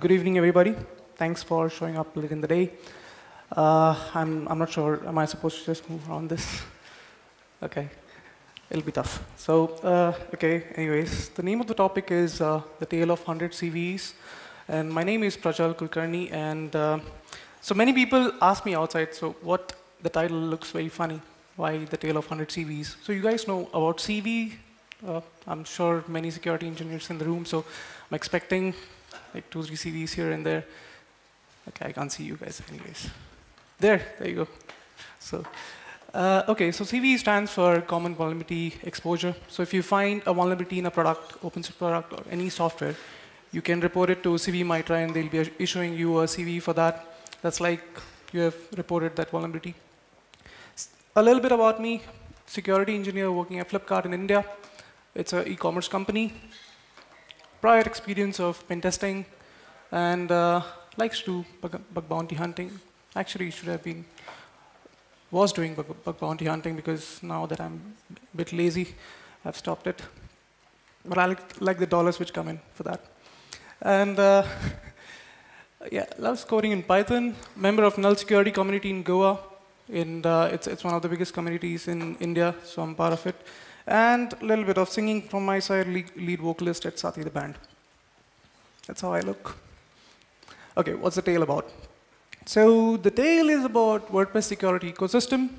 Good evening, everybody. Thanks for showing up late in the day. Uh, I'm, I'm not sure, am I supposed to just move on this? Okay, it'll be tough. So, uh, okay, anyways, the name of the topic is uh, The Tale of 100 CVEs. And my name is Prajal Kulkarni. And uh, so many people ask me outside, so what, the title looks very funny. Why The Tale of 100 CVEs? So you guys know about CV. Uh, I'm sure many security engineers in the room, so I'm expecting like two, three CVs here and there. Okay, I can't see you guys anyways. There, there you go. So, uh, okay, so CV stands for Common Vulnerability Exposure. So if you find a vulnerability in a product, open source product, or any software, you can report it to CV MITRE and they'll be issuing you a CV for that. That's like you have reported that vulnerability. A little bit about me, security engineer working at Flipkart in India. It's an e-commerce company. Prior experience of pen testing and uh, likes to bug, bug bounty hunting. Actually, should have been was doing bug, bug, bounty hunting because now that I'm a bit lazy, I've stopped it. But I like, like the dollars which come in for that. And uh, yeah, loves coding in Python. Member of null security community in Goa. And uh, it's, it's one of the biggest communities in India, so I'm part of it. And a little bit of singing from my side, lead, vocalist at Sati the band. That's how I look. Okay, what's the tale about? So the tale is about WordPress security ecosystem,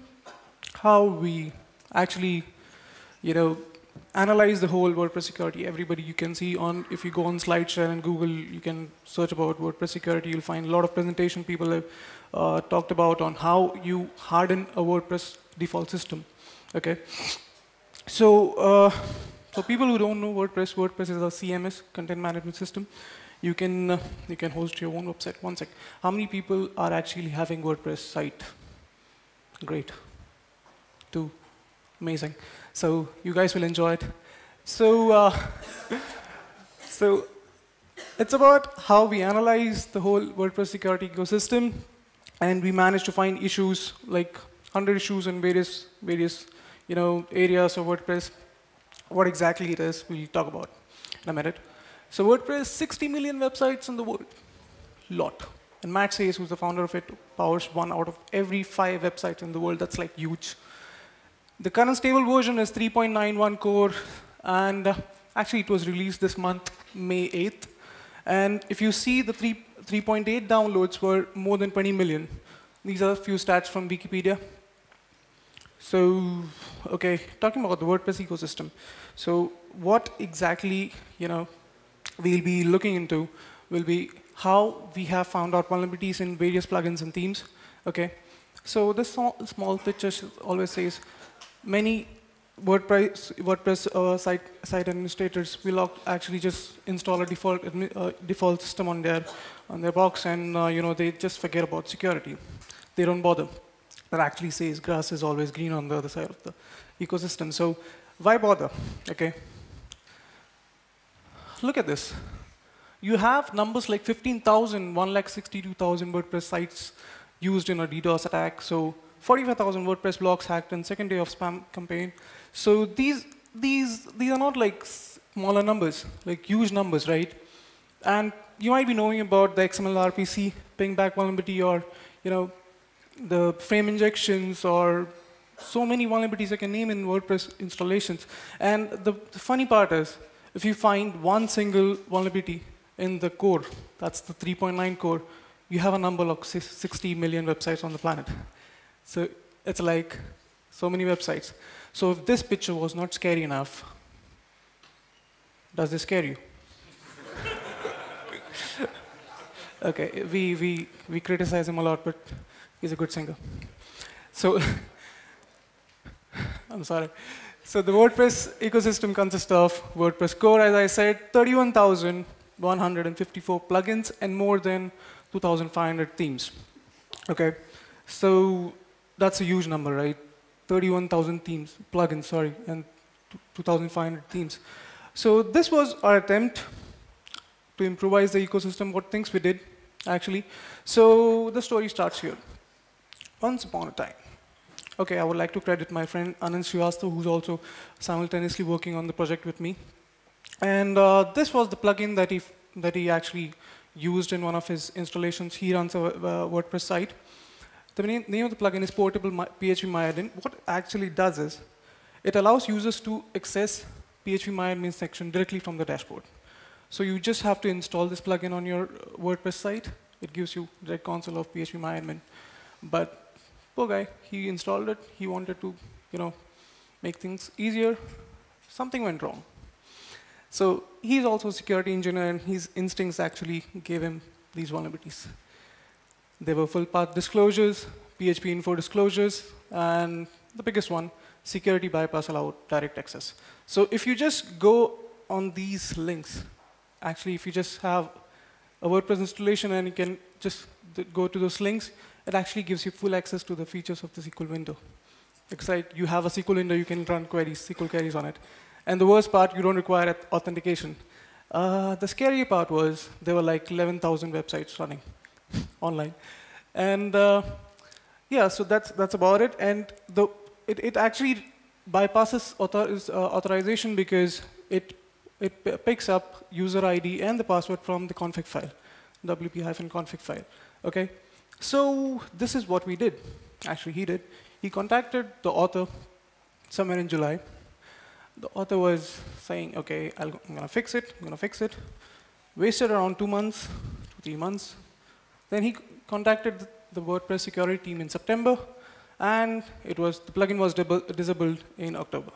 how we actually, you know, analyze the whole WordPress security. Everybody you can see on, if you go on SlideShare and Google, you can search about WordPress security. You'll find a lot of presentation people have uh, talked about on how you harden a WordPress default system. Okay. So, uh, for people who don't know WordPress, WordPress is a CMS, content management system you can, uh, you can host your own website. One sec. How many people are actually having WordPress site? Great. Two. Amazing. So you guys will enjoy it. So, uh, so it's about how we analyze the whole WordPress security ecosystem, and we manage to find issues like 100 issues in various various you know areas of WordPress. What exactly it is, we'll talk about in a minute. So WordPress, 60 million websites in the world. Lot. And Matt Says, who's the founder of it, powers one out of every five websites in the world. That's like huge. The current stable version is 3.91 core, and uh, actually it was released this month, May 8th. And if you see the 3.8 downloads were more than 20 million. These are a few stats from Wikipedia. So, okay, talking about the WordPress ecosystem. So what exactly, you know, we'll be looking into will be how we have found out vulnerabilities in various plugins and themes. Okay, so this small, small picture always says many WordPress, WordPress uh, site, site administrators will actually just install a default uh, default system on their on their box, and uh, you know they just forget about security. They don't bother. That actually says grass is always green on the other side of the ecosystem. So why bother? Okay, look at this. You have numbers like 15,000, 1,62,000 WordPress sites used in a DDoS attack. So 45,000 WordPress blogs hacked in second day of spam campaign. So these, these, these are not like smaller numbers, like huge numbers, right? And you might be knowing about the XML RPC ping back vulnerability or, you know, the frame injections or so many vulnerabilities I can name in WordPress installations. And the, the funny part is, if you find one single vulnerability in the core, that's the 3.9 core, you have a number of 60 million websites on the planet. So it's like so many websites. So if this picture was not scary enough, does this scare you? okay, we, we, we criticize him a lot, but he's a good singer. So, I'm sorry. So the WordPress ecosystem consists of WordPress core, as I said, 31,154 plugins and more than 2,500 themes. Okay, so that's a huge number, right? 31,000 themes, plugins, sorry, and 2,500 themes. So this was our attempt to improvise the ecosystem, what things we did, actually. So the story starts here. Once upon a time, Okay, I would like to credit my friend Anand Srivastava, who's also simultaneously working on the project with me. And uh, this was the plugin that he, that he actually used in one of his installations. He runs a, a WordPress site. The name, of the plugin is Portable My, PHP MyAdmin. What actually does is, it allows users to access PHP MyAdmin section directly from the dashboard. So you just have to install this plugin on your WordPress site. It gives you direct console of PHP MyAdmin. But poor guy, he installed it. He wanted to, you know, make things easier. Something went wrong. So he's also a security engineer, and his instincts actually gave him these vulnerabilities. There were full path disclosures, PHP info disclosures, and the biggest one, security bypass allowed direct access. So if you just go on these links, actually if you just have a WordPress installation and you can just go to those links, it actually gives you full access to the features of the SQL window. Because you have a SQL window, you can run queries, SQL queries on it. And the worst part, you don't require authentication. Uh, the scary part was there were like 11,000 websites running online. And uh, yeah, so that's, that's about it. And the, it, it actually bypasses author, uh, authorization because it, it picks up user ID and the password from the config file, wp-config file. Okay? So this is what we did. Actually, he did. He contacted the author somewhere in July. The author was saying, OK, i am going to fix it. I'm going to fix it. Wasted around two months, two, three months. Then he contacted the WordPress security team in September, and it was the plugin was disabled in October.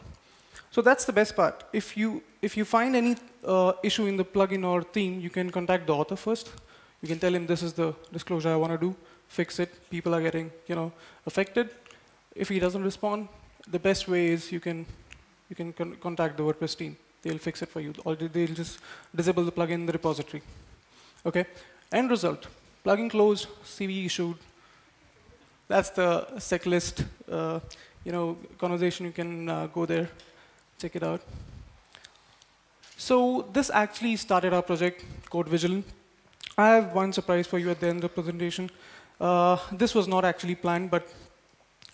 So that's the best part. If you if you find any uh, issue in the plugin or theme, you can contact the author first. You can tell him this is the disclosure I want to do. Fix it. People are getting you know affected. If he doesn't respond, the best way is you can you can con contact the WordPress team. They'll fix it for you. Or they'll just disable the plugin in the repository. Okay. End result plugin closed, CVE issued. That's the checklist, uh, you know, conversation. You can uh, go there, check it out. So this actually started our project, Code Vigilant. I have one surprise for you at the end of the presentation. Uh, this was not actually planned, but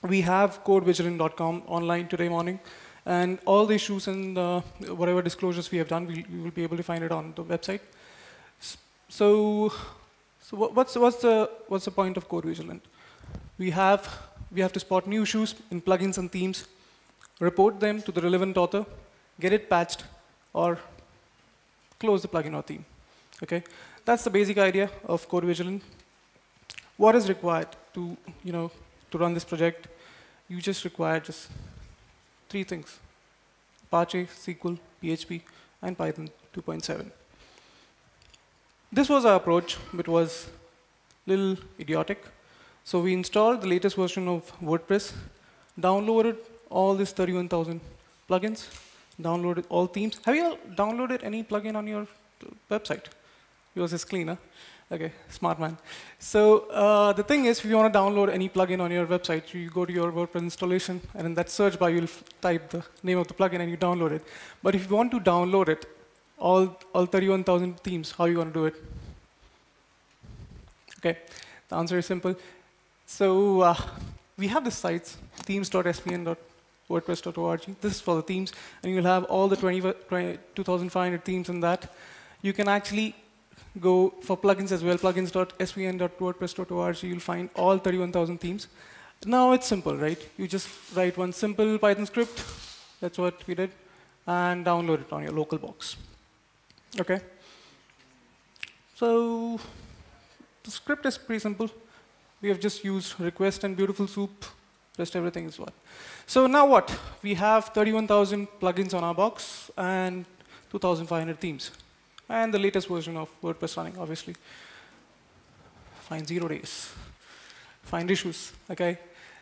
we have codevigilant.com online today morning. And all the issues and uh, whatever disclosures we have done, we, we will be able to find it on the website. So so what's, what's, the, what's the point of Code Vigilant? We have, we have to spot new issues in plugins and themes, report them to the relevant author, get it patched, or close the plugin or theme. Okay, That's the basic idea of Code Vigilant. What is required to, you know, to run this project? You just require just three things. Apache, SQL, PHP, and Python 2.7. This was our approach, which was a little idiotic. So we installed the latest version of WordPress, downloaded all these 31,000 plugins, downloaded all themes. Have you downloaded any plugin on your website? Yours is clean, huh? Okay, smart man. So uh, the thing is, if you want to download any plugin on your website, you go to your WordPress installation, and in that search bar, you'll type the name of the plugin, and you download it. But if you want to download it all, all 31,000 themes, how are you going to do it? Okay, the answer is simple. So uh, we have the sites, themes.svn.wordpress.org. This is for the themes, and you'll have all the 20, 20 2,500 themes in that. You can actually go for plugins as well, plugins.svn.wordpress.org. You'll find all 31,000 themes. Now it's simple, right? You just write one simple Python script. That's what we did. And download it on your local box. Okay. So the script is pretty simple. We have just used request and beautiful soup. Rest everything is what. So now what? We have 31,000 plugins on our box and 2,500 themes. And the latest version of WordPress running, obviously. Find zero days. Find issues, okay?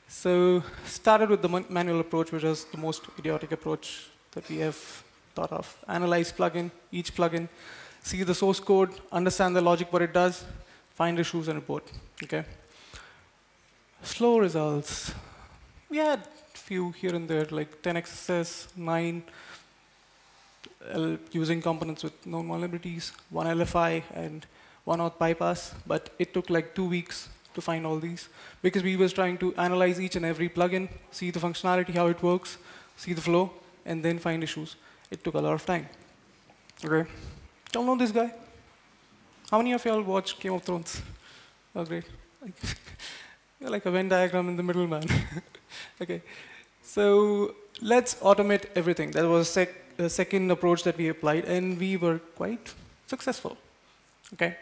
So started with the manual approach, which is the most idiotic approach that we have thought of. Analyze plugin, each plugin, see the source code, understand the logic, what it does, find issues and report. Okay. Slow results. We had few here and there, like 10xss, 9, L using components with known vulnerabilities, one LFI, and one auth bypass. But it took like two weeks to find all these because we was trying to analyze each and every plugin, see the functionality, how it works, see the flow, and then find issues. It took a lot of time. Okay. Don't know this guy? How many of y'all watch Game of Thrones? Oh, great. You're like a Venn diagram in the middle, man. okay. So let's automate everything. That was sec the second approach that we applied, and we were quite successful. Okay.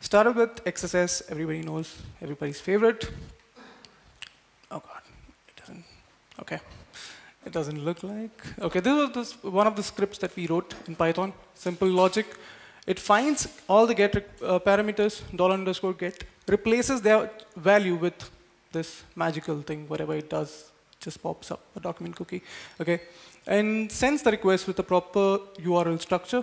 Started with XSS, everybody knows, everybody's favorite. Oh God, it doesn't, okay. It doesn't look like, okay, this was this, one of the scripts that we wrote in Python, simple logic. It finds all the get uh, parameters, dollar underscore get, replaces their value with this magical thing, whatever it does, just pops up a document cookie, okay? And sends the request with a proper URL structure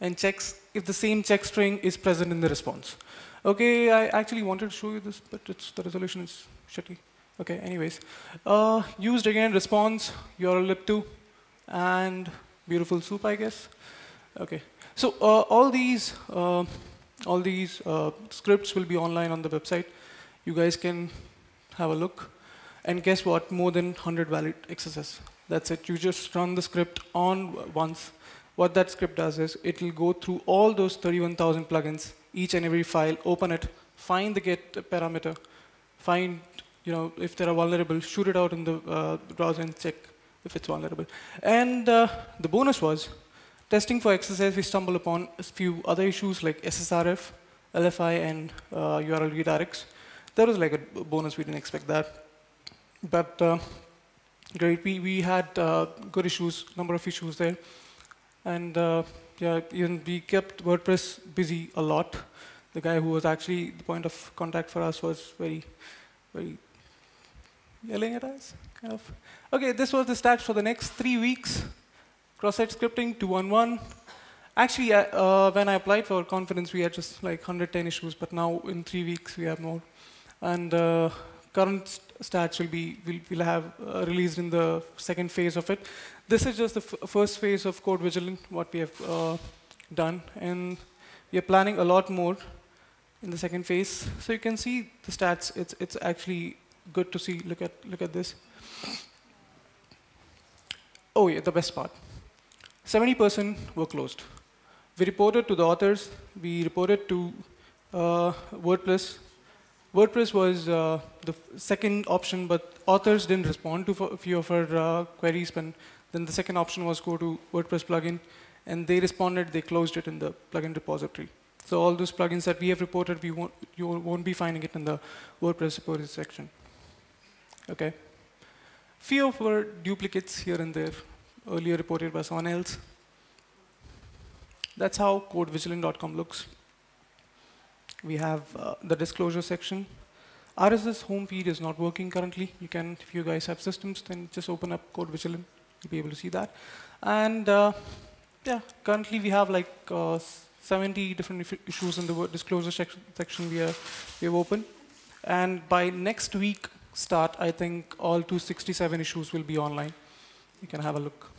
and checks if the same check string is present in the response. Okay, I actually wanted to show you this, but the resolution is shitty. Okay, anyways. Uh, used again response, urllib2, and beautiful soup, I guess. Okay, so uh, all these, uh, all these uh, scripts will be online on the website. You guys can have a look. And guess what? More than 100 valid XSS. That's it. You just run the script on once. What that script does is it will go through all those 31,000 plugins, each and every file, open it, find the get parameter, find you know, if they are vulnerable, shoot it out in the uh, browser and check if it's vulnerable. And uh, the bonus was, testing for XSS, we stumbled upon a few other issues like SSRF, LFI, and uh, URL redirects. That was like a bonus, we didn't expect that. But uh, great, we, we had uh, good issues, number of issues there. And uh, yeah, even we kept WordPress busy a lot. The guy who was actually the point of contact for us was very, very yelling at us, kind of. Okay, this was the stats for the next three weeks. Cross-site scripting, 211. Actually, uh, uh, when I applied for conference, we had just like 110 issues, but now in three weeks we have more. And uh, current st stats will be will will have uh, released in the second phase of it. This is just the first phase of Code Vigilant, what we have uh, done, and we are planning a lot more in the second phase. So you can see the stats. It's it's actually good to see. Look at, look at this. Oh yeah, the best part. 70% were closed. We reported to the authors. We reported to uh, WordPress. WordPress was uh, the second option, but authors didn't respond to a few of our uh, queries. And then the second option was go to WordPress plugin. And they responded, they closed it in the plugin repository. So all those plugins that we have reported, we won't, you won't be finding it in the WordPress repository section. Okay. Few of our duplicates here and there, earlier reported by someone else. That's how codevigilant.com looks. We have uh, the disclosure section. RSS home feed is not working currently. You can, if you guys have systems, then just open up Code Vigilant. You'll be able to see that. And uh, yeah, currently we have like uh, 70 different issues in the disclosure section we, are, we have open. And by next week, start, I think all 267 issues will be online. You can have a look.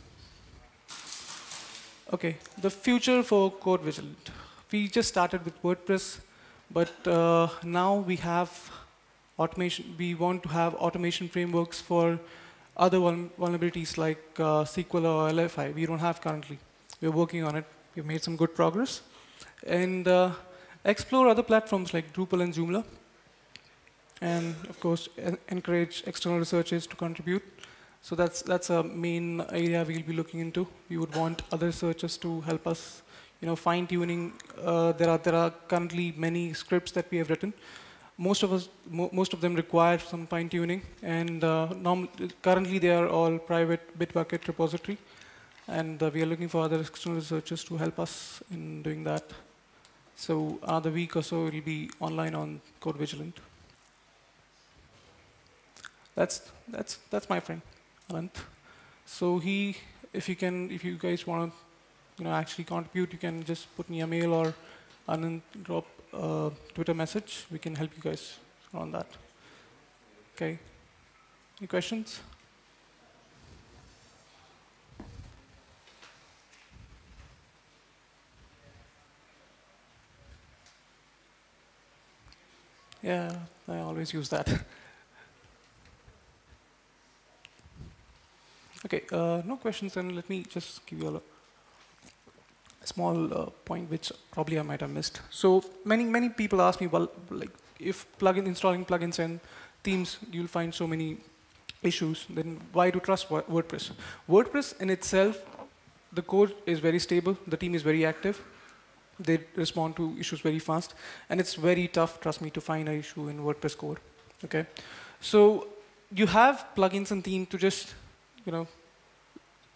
Okay, the future for Code Vigilant. We just started with WordPress, but uh, now we have automation. We want to have automation frameworks for other vulnerabilities like uh, SQL or LFI. We don't have currently. We're working on it. We've made some good progress. And uh, explore other platforms like Drupal and Joomla and of course encourage external researchers to contribute. So that's that's a main area we'll be looking into. We would want other researchers to help us, you know, fine tuning. Uh, there are there are currently many scripts that we have written. Most of us, mo most of them require some fine tuning, and uh, currently they are all private Bitbucket repository, and uh, we are looking for other external researchers to help us in doing that. So another week or so, it will be online on Code Vigilant. That's that's that's my friend, Anant. So he, if you can, if you guys want to, you know, actually contribute, you can just put me a mail or Anant drop a Twitter message. We can help you guys on that. Okay. Any questions? Yeah, I always use that. Okay, uh, no questions, then let me just give you a look. Small uh, point which probably I might have missed. So many many people ask me, well, like if plugin installing plugins and themes, you'll find so many issues. Then why to trust WordPress? WordPress in itself, the code is very stable. The team is very active. They respond to issues very fast, and it's very tough, trust me, to find an issue in WordPress core. Okay, so you have plugins and themes to just, you know,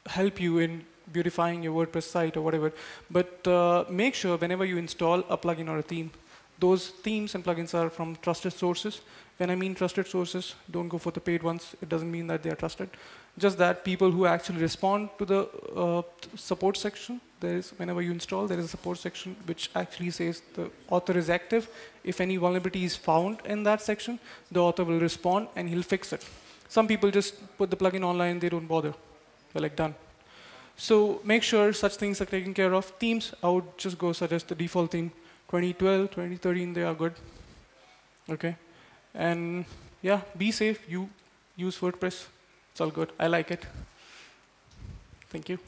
help you in beautifying your WordPress site or whatever. But uh, make sure whenever you install a plugin or a theme, those themes and plugins are from trusted sources. When I mean trusted sources, don't go for the paid ones. It doesn't mean that they are trusted. Just that people who actually respond to the uh, support section, there is, whenever you install, there is a support section which actually says the author is active. If any vulnerability is found in that section, the author will respond and he'll fix it. Some people just put the plugin online, they don't bother. They're like, done. So make sure such things are taken care of. Themes, I would just go suggest the default theme. 2012, 2013, they are good. Okay. And yeah, be safe. You use WordPress. It's all good. I like it. Thank you.